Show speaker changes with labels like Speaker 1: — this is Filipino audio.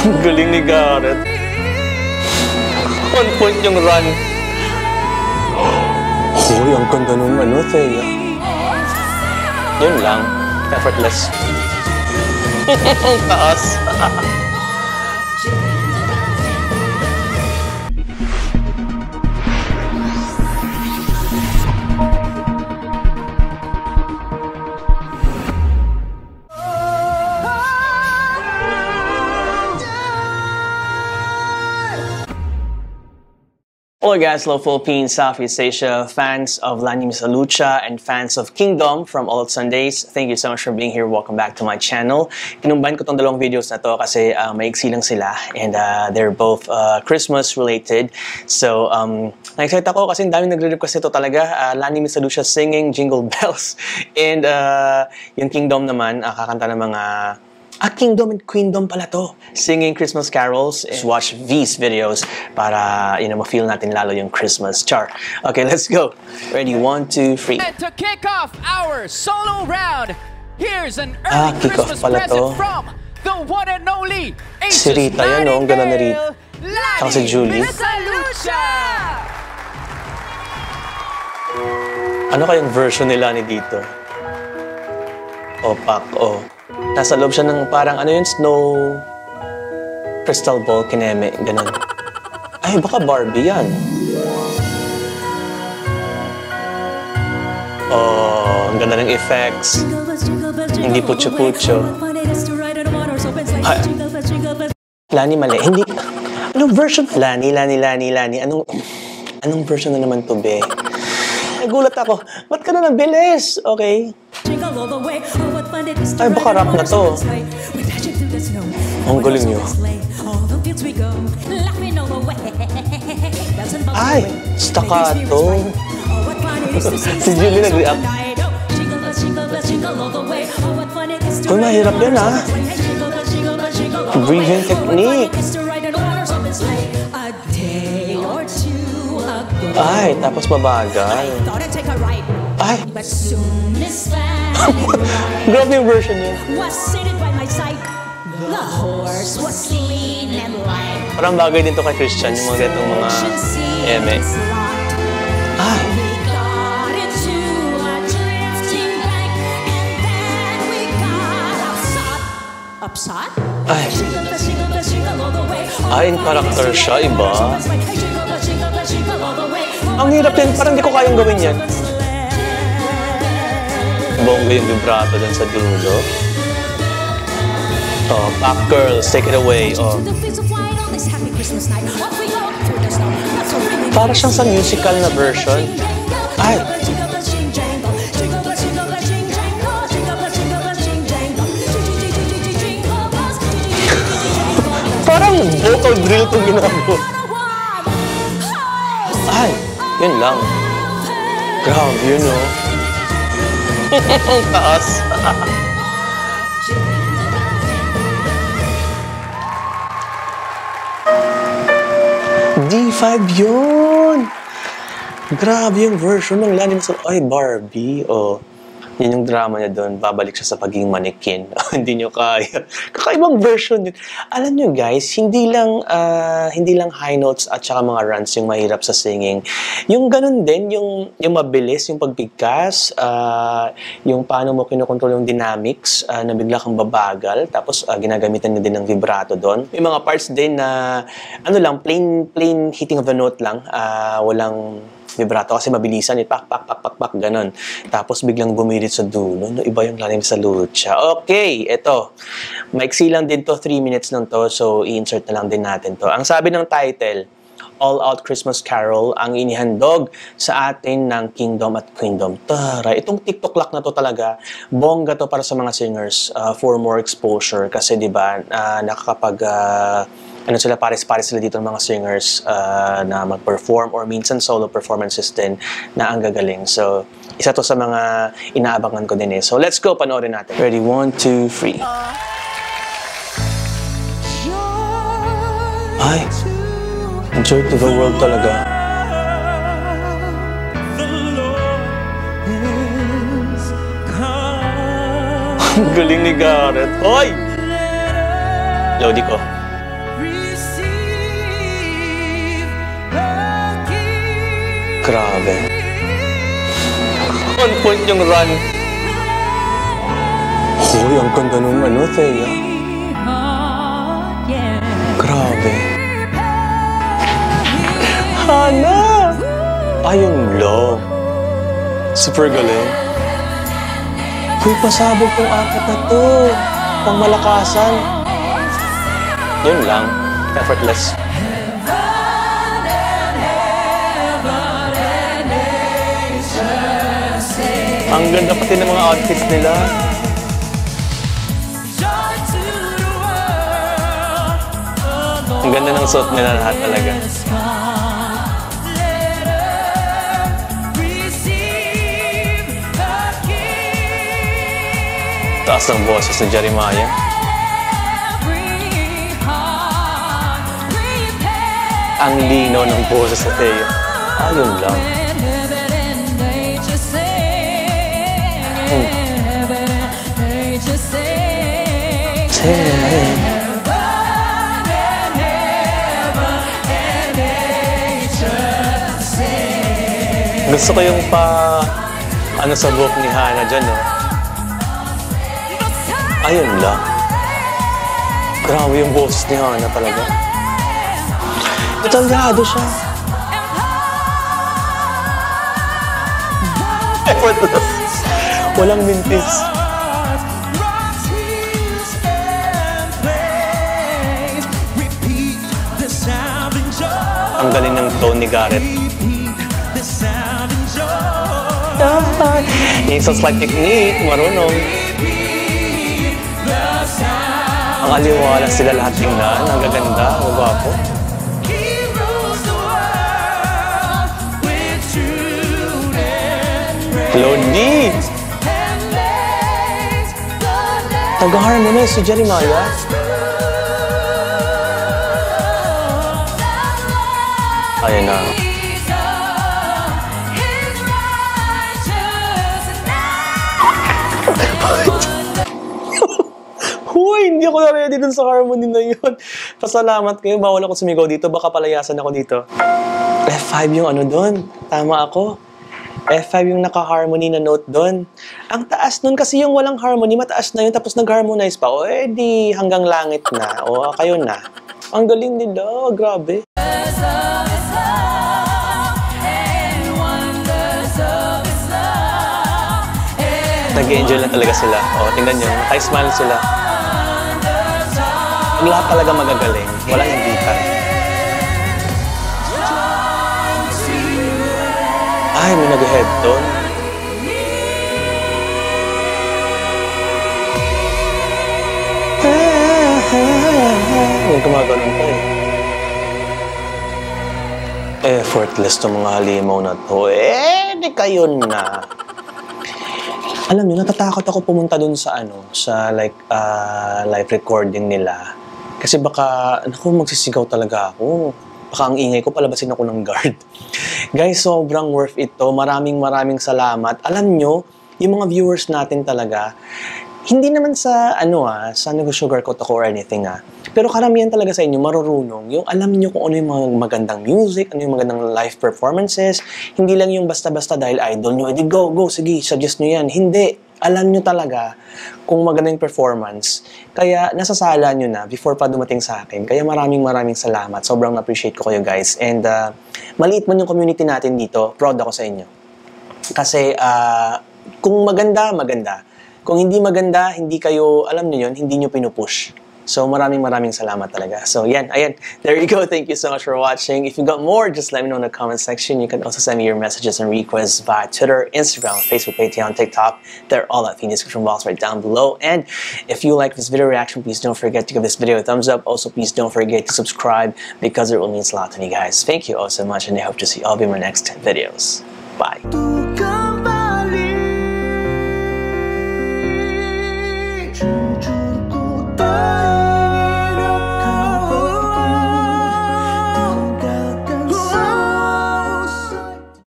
Speaker 1: Ang galing ni Garrett. On point yung run. Hoy, ang ganda nung ano, Thea. Yun lang. Effortless. Ang taas. Hello guys, hello Philippines, Southeast Asia, fans of Lani Misalucha and fans of Kingdom from All Sundays. Thank you so much for being here. Welcome back to my channel. Kinumbahan ko tong dalawang videos na to kasi uh, maiksi lang sila and uh, they're both uh, Christmas related. So, um, na-excite ako kasi daming nagre-request ito talaga. Uh, Lani Misalucha singing Jingle Bells. And uh, yung Kingdom naman, uh, kakanta ng mga Ah, Kingdom and Queendom pala to. Singing Christmas carols. Just watch these videos para, you know, ma-feel natin lalo yung Christmas. Char. Okay, let's go. Ready? One, two, three.
Speaker 2: And to kick off our solo round, here's an early
Speaker 1: Ah, kick off
Speaker 2: Christmas
Speaker 1: pala
Speaker 2: present
Speaker 1: to.
Speaker 2: from the one and only Aces
Speaker 1: Si Rita yan, oh. Ang ganda ni Rita.
Speaker 2: Nightingale,
Speaker 1: Saka si Julie. Ano kayang version nila ni dito? Opak, oh. Nasa loob siya ng parang ano yun, snow crystal ball, kineme, ganun. Ay, baka Barbie yan. Oh, ang ganda ng effects.
Speaker 3: Hindi putyo-putyo.
Speaker 1: Lani, mali. Hindi. Anong version? Lani, Lani, Lani, Lani. Anong, anong version na naman to, be? Nagulat ako. Ba't ka na ng bilis? Okay.
Speaker 3: Ay, baka rap na to.
Speaker 1: Ang galing niyo. Ay, staccato. Si Julie nag-react. Uy, mahirap yan, ah. Breathing technique. Ay, tapos mabagal. Ay, grabe yung version niya. Parang bagay din to kay Christian, yung mga ganitong mga eme. Ay, ay. Ay, in character siya, iba. Ang hirap din, parang di ko kayang gawin yan. Bongga yung vibrato dun sa dulo. Oh, back girls, take it away. Oh. Para siyang sa musical na version. Ay. Parang vocal drill itong ginagawa. Yun lang. Grabe yun, oh. Ang taas. D5 yun! Grabe yung version ng Lani Masal. Ay, Barbie. Oh, yun yung drama niya doon. Babalik siya sa pagiging mannequin. hindi niyo kaya. Kakaibang version yun. Alam niyo guys, hindi lang ah, hindi lang high notes at saka mga runs yung mahirap sa singing. Yung ganun din, yung, yung mabilis, yung pagbigkas, ah, yung paano mo kinokontrol yung dynamics ah, na bigla kang babagal. Tapos ah, ginagamitan na din ng vibrato doon. May mga parts din na ano lang, plain plain hitting of a note lang. ah, walang vibrato kasi mabilisan eh, pak, pak, pak, pak, pak, ganun. Tapos biglang bumirit sa dulo. No, iba yung lalim sa lucha. Okay, eto. Maiksi lang din to, 3 minutes lang to, so i-insert na lang din natin to. Ang sabi ng title, All Out Christmas Carol ang inihandog sa atin ng Kingdom at Queendom. Tara, itong TikTok lock na to talaga, bongga to para sa mga singers uh, for more exposure kasi 'di ba, uh, nakakapag uh, ano sila pares-pares sila dito ng mga singers uh, na mag-perform or minsan solo performances din na ang gagaling. So, isa to sa mga inaabangan ko din eh. So, let's go, panoorin natin. Ready? One, two, three. Ay, joy to the world talaga. Ang galing ni Garrett. Hoy! Lodi ko. Grabe. On point yung run. Hoy, ang ganda nung ano, Thea. Grabe. Hana! Ayun lang. Super galing. Hoy, pasabog tong apat na to. Pang malakasan. Yun lang. Effortless. Ang ganda pati ng mga outfits nila. Ang ganda ng suit nila lahat talaga. Taas ng boses ni Jeremiah. Ang lino ng boses ni Theo. Ayun lang. Hey. Gusto ko yung pa... Ano sa book ni Hannah dyan, no? Ayun lang. Grabe yung boses ni Hannah talaga. Detalyado siya. Effortless. Walang mintis. Ang galing ng tone ni Garrett. Yung sa slide technique, marunong. Ang aliwala sila lahat tingnan. Ang gaganda, ang gwapo. Lodi! Taga-harmonize si Jeremiah. Ayun na. Huy, hindi ako na-ready dun sa harmony na yun. Pasalamat kayo. Bawal ako sumigaw dito. Baka palayasan ako dito. F5 yung ano dun. Tama ako. F5 yung naka-harmony na note dun. Ang taas nun kasi yung walang harmony, mataas na yun. Tapos nag-harmonize pa. O eh di hanggang langit na. O kayo na. Ang galing nila. Grabe. Nag-enjoy lang talaga sila. O, tingnan nyo. Naka-smile sila. Lahat talaga magagaling. Walang hinditan. Ay, may nag-head doon. May gumaganon pa eh. Effortless to mga halimaw na to. Eh, di kayo na. Alam niyo, natatakot ako pumunta dun sa ano, sa like ah, live recording nila. Kasi baka, naku, magsisigaw talaga ako. Baka ang ingay ko, palabasin ako ng guard. Guys, sobrang worth it to. Maraming maraming salamat. Alam nyo, yung mga viewers natin talaga, hindi naman sa ano ah, sa nag-sugarcoat ako or anything ah. Pero karamihan talaga sa inyo marurunong yung alam niyo kung ano yung mga magandang music, ano yung magandang live performances. Hindi lang yung basta-basta dahil idol nyo, edi go, go, sige, suggest nyo yan. Hindi. Alam nyo talaga kung magandang performance. Kaya nasasala nyo na before pa dumating sa akin. Kaya maraming maraming salamat. Sobrang appreciate ko kayo guys. And uh, maliit man yung community natin dito, proud ako sa inyo. Kasi ah, kung maganda, maganda. Kung hindi maganda, hindi kayo, alam niyo yun, hindi nyo pinupush. So maraming maraming salamat talaga. So yan, ayan. There you go. Thank you so much for watching. If you got more, just let me know in the comment section. You can also send me your messages and requests via Twitter, Instagram, Facebook, Patreon, TikTok. They're all at the description box right down below. And if you like this video reaction, please don't forget to give this video a thumbs up. Also, please don't forget to subscribe because it will mean a lot to me, guys. Thank you all so much, and I hope to see all of you in my next videos. Bye.